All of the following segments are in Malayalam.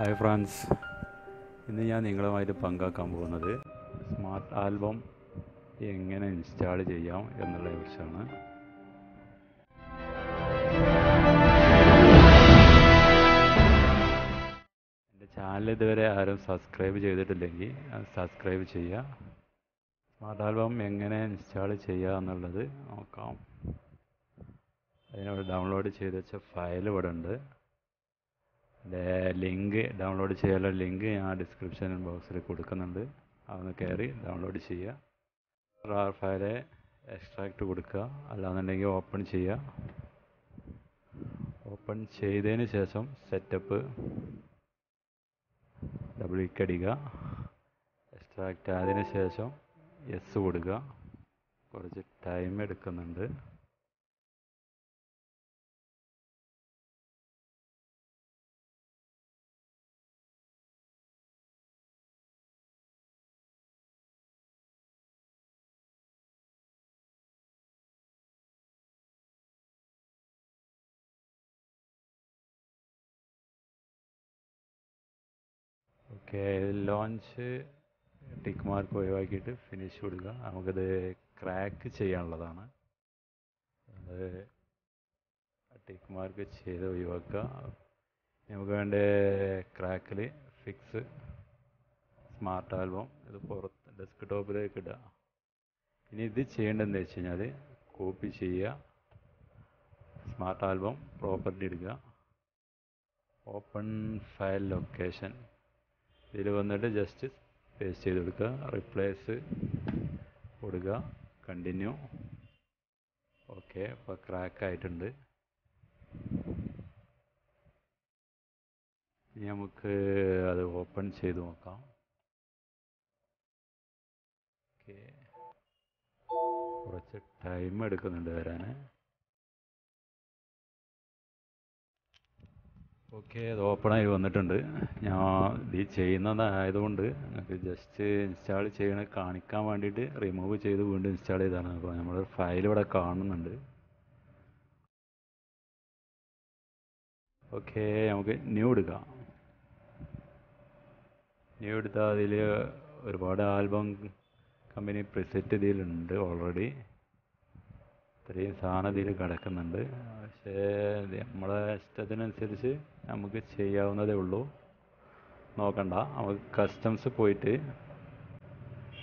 ഹായ് ഫ്രണ്ട്സ് ഇന്ന് ഞാൻ നിങ്ങളുമായിട്ട് പങ്കാക്കാൻ പോകുന്നത് സ്മാർട്ട് ആൽബം എങ്ങനെ ഇൻസ്റ്റാൾ ചെയ്യാം എന്നുള്ളതിനെ കുറിച്ചാണ്. എന്റെ ചാനൽ ഇതുവരെ ആരും സബ്സ്ക്രൈബ് ചെയ്തിട്ടില്ലെങ്കിൽ സബ്സ്ക്രൈബ് ചെയ്യുക. സ്മാർട്ട് ആൽബം എങ്ങനെ ഇൻസ്റ്റാൾ ചെയ്യുക എന്നുള്ളത് നോക്കാം. അതിനോട് ഡൗൺലോഡ് ചെയ്ത് വെച്ച ഫയൽ ഇവിടെ ഉണ്ട്. ലിങ്ക് ഡൗൺലോഡ് ചെയ്യാനുള്ള ലിങ്ക് ഞാൻ ഡിസ്ക്രിപ്ഷൻ ബോക്സിൽ കൊടുക്കുന്നുണ്ട്. അതൊന്ന് കയറി ഡൗൺലോഡ് ചെയ്യുക. റാർ ഫയൽ എക്സ്ട്രാക്റ്റ് കൊടുക്കുക. അല്ലാന്നുണ്ടെങ്കിൽ ഓപ്പൺ ചെയ്യുക. ഓപ്പൺ ചെയ്തതിന് ശേഷം സെറ്റപ്പ് ഡബിൾ ക്ലിക്ക് അടിക്കുക. എക്സ്ട്രാക്റ്റ് ആയതിനു ശേഷം എസ് കൊടുക്കുക. കുറച്ച് ടൈം എടുക്കുന്നുണ്ട്. ഓക്കെ ലോഞ്ച് ടിക്ക് മാർക്ക് ഒഴിവാക്കിയിട്ട് ഫിനിഷ് കൊടുക്കുക. നമുക്കത് ക്രാക്ക് ചെയ്യാനുള്ളതാണ്. അത് ടിക്ക് മാർക്ക് ചെയ്ത് ഒഴിവാക്കുക. നമുക്ക് വേണ്ട ക്രാക്കിൽ ഫിക്സ് സ്മാർട്ട് ആൽബം ഇത് പുറത്ത് ഡെസ്ക് ടോപ്പിലേക്ക് ഇടുക. ഇനി ഇത് ചെയ്യേണ്ടതെന്ന് വെച്ച് കഴിഞ്ഞാൽ കോപ്പി ചെയ്യുക. സ്മാർട്ട് ആൽബം പ്രോപ്പർട്ടി എടുക്കുക ഓപ്പൺ ഫയൽ ലൊക്കേഷൻ ഇതിൽ വന്നിട്ട് ജസ്റ്റ് പേസ്റ്റ് ചെയ്ത് കൊടുക്കുക. റിപ്ലേസ് കൊടുക്കുക. കണ്ടിന്യൂ ഓക്കെ ഇപ്പോൾ ക്രാക്ക് ആയിട്ടുണ്ട്. ഇനി നമുക്ക് അത് ഓപ്പൺ ചെയ്ത് നോക്കാം. ഓക്കെ കുറച്ച് ടൈം എടുക്കുന്നുണ്ട് വരാൻ ഓക്കെ അത് ഓപ്പണായി വന്നിട്ടുണ്ട്. ഞാൻ ഇത് ചെയ്യുന്നതായതുകൊണ്ട് നിങ്ങൾക്ക് ജസ്റ്റ് ഇൻസ്റ്റാൾ ചെയ്യണ കാണിക്കാൻ വേണ്ടിയിട്ട് റിമൂവ് ചെയ്ത് വീണ്ടും ഇൻസ്റ്റാൾ ചെയ്തതാണ്. അപ്പോൾ നമ്മൾ ഫയൽ ഇവിടെ കാണുന്നുണ്ട്. ഓക്കെ നമുക്ക് ന്യൂ എടുക്കാം. ന്യൂ എടുത്താൽ അതിൽ ഒരുപാട് ആൽബം കമ്പനി പ്രിസെറ്റ് ഇതിലുണ്ട് ഓൾറെഡി ഇത്രയും സാധനം ഇതിൽ കിടക്കുന്നുണ്ട്. പക്ഷേ നമ്മളെ ഇഷ്ടത്തിനനുസരിച്ച് നമുക്ക് ചെയ്യാവുന്നതേ ഉള്ളൂ. നോക്കണ്ട. നമുക്ക് കസ്റ്റംസ് പോയിട്ട്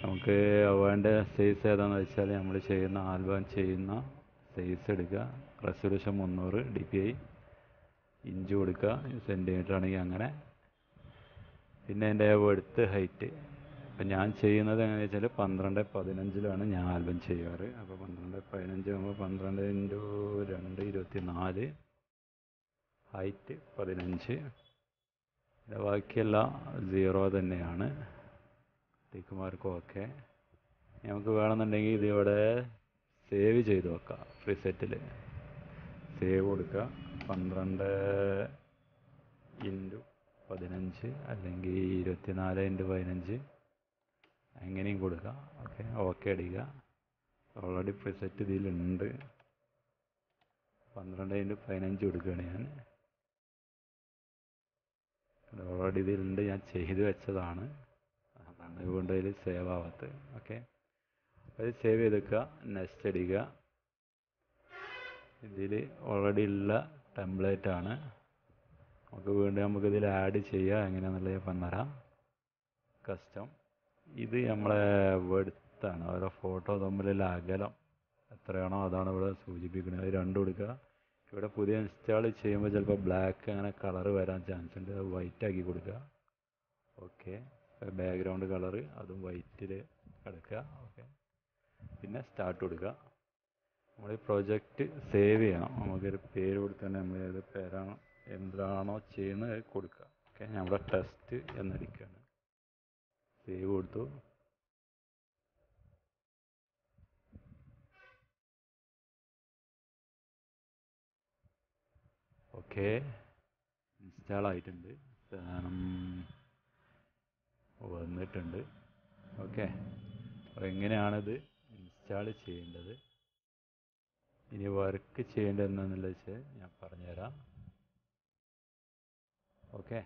നമുക്ക് വേണ്ട സൈസ് ഏതാണെന്ന് വെച്ചാൽ നമ്മൾ ചെയ്യുന്ന ആൽബം ചെയ്യുന്ന സൈസ് എടുക്കുക. റെസൊല്യൂഷൻ മുന്നൂറ് ഡി പി ഐ ഇഞ്ച് കൊടുക്കുക. സെന്റിമീറ്റർ ആണെങ്കിൽ അങ്ങനെ. പിന്നെ എന്റെ വെടുത്ത് ഹൈറ്റ് അപ്പം ഞാൻ ചെയ്യുന്നത് എങ്ങനെയാണെന്ന് വെച്ചാൽ പന്ത്രണ്ട് പതിനഞ്ചിലാണ് ഞാൻ ആൽബം ചെയ്യാറ്. അപ്പോൾ പന്ത്രണ്ട് പതിനഞ്ച് ആകുമ്പോൾ പന്ത്രണ്ട് ഇന്റു രണ്ട് ഇരുപത്തി നാല് ഹൈറ്റ് പതിനഞ്ച്. ബാക്കിയെല്ലാം സീറോ തന്നെയാണ്. ടിക്ക് ഒക്കെ നമുക്ക് വേണമെന്നുണ്ടെങ്കിൽ ഇതിവിടെ സേവ് ചെയ്ത് വെക്കാം. ഫ്രീസെറ്റിൽ സേവ് കൊടുക്കുക. പന്ത്രണ്ട് ഇന്റു പതിനഞ്ച് അല്ലെങ്കിൽ ഇരുപത്തിനാല് ഇന്റു പതിനഞ്ച്. അങ്ങനെയും കൊടുക്കുക. ഓക്കെ. ഓക്കെ അടിക്കുക. ഓൾറെഡി പ്രിസെറ്റ് ഇതിലുണ്ട്. പന്ത്രണ്ട് ഇന്റു പതിനഞ്ച് കൊടുക്കുകയാണ് ഞാൻ. ഓൾറെഡി ഇതിലുണ്ട് ഞാൻ ചെയ്തു വെച്ചതാണ്. അതുകൊണ്ട് അതിൽ സേവ് ആവാത്തത് ഓക്കെ അത് സേവ് ചെയ്തെടുക്കുക നെക്സ്റ്റ് അടിക്കുക ഇതിൽ ഓൾറെഡി ഉള്ള ടെംപ്ലേറ്റ് ആണ്. നമുക്ക് വീണ്ടും നമുക്ക് ഇതിൽ ആഡ് ചെയ്യുക എങ്ങനെയാണെന്നുള്ളത് ഞാൻ പറഞ്ഞുതരാം. കസ്റ്റം ഇത് നമ്മളെ വെടുത്താണ് ഓരോ ഫോട്ടോ തമ്മിലുള്ള അകലം എത്രയാണോ അതാണ് ഇവിടെ സൂചിപ്പിക്കുന്നത്. അത് രണ്ടും കൊടുക്കുക. ഇവിടെ പുതിയ ഇൻസ്റ്റാൾ ചെയ്യുമ്പോൾ ചിലപ്പോൾ ബ്ലാക്ക് അങ്ങനെ കളർ വരാൻ ചാൻസ് ഉണ്ട്. അത് വൈറ്റ് ആക്കി കൊടുക്കുക. ഓക്കെ ബാക്ക്ഗ്രൗണ്ട് കളറ് അതും വൈറ്റിൽ കിടക്കുക. ഓക്കെ പിന്നെ സ്റ്റാർട്ട് കൊടുക്കുക. നമ്മൾ ഈ പ്രൊജക്റ്റ് സേവ് ചെയ്യണം. നമുക്കൊരു പേര് കൊടുത്താൽ നമ്മൾ ഏത് പേരാണോ എന്താണോ ചെയ്യുന്നത് കൊടുക്കുക. ഓക്കെ നമ്മുടെ ടെസ്റ്റ് എന്നടിക്കുകയാണ് സേവ് കൊടുത്തു. ഓക്കെ ഇൻസ്റ്റാൾ ആയിട്ടുണ്ട്. സാധനം വന്നിട്ടുണ്ട്. ഓക്കെ. അപ്പോൾ എങ്ങനെയാണിത് ഇൻസ്റ്റാൾ ചെയ്യേണ്ടത്? ഇനി വർക്ക് ചെയ്യേണ്ടത് എന്താണെന്നുള്ളത് വെച്ച് ഞാൻ പറഞ്ഞുതരാം. ഓക്കെ.